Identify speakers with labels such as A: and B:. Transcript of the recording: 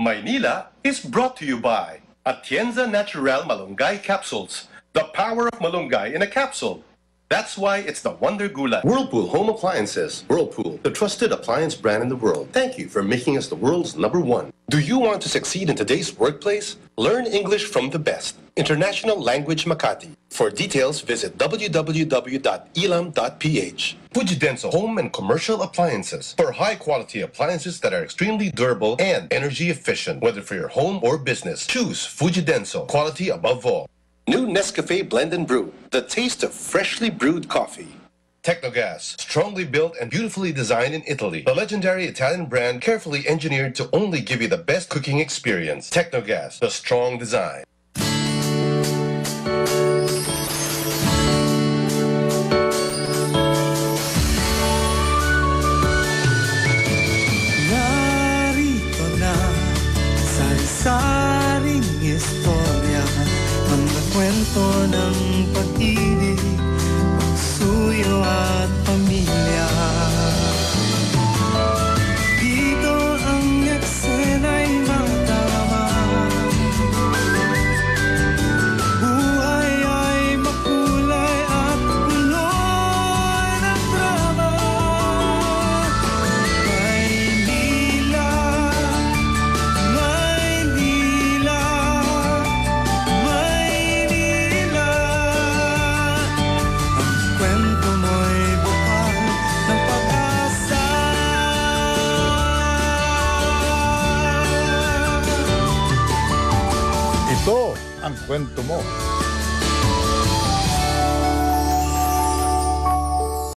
A: Maynila is brought to you by Atienza Natural Malunggay Capsules. The power of malunggay in a capsule. That's why it's the Wonder Gulay. Whirlpool Home Appliances. Whirlpool, the trusted appliance brand in the world. Thank you for making us the world's number one. Do you want to succeed in today's workplace? Learn English from the best. International Language Makati. For details, visit www.elam.ph. Fujidenso Home and Commercial Appliances. For high quality appliances that are extremely durable and energy efficient. Whether for your home or business, choose Fujidenso. Quality above all. New Nescafe Blend and Brew. The taste of freshly brewed coffee. Tecnogas, strongly built and beautifully designed in Italy. The legendary Italian brand carefully engineered to only give you the best cooking experience. Tecnogas, the strong design.
B: Sari-saring
C: Ito ang kwento mo.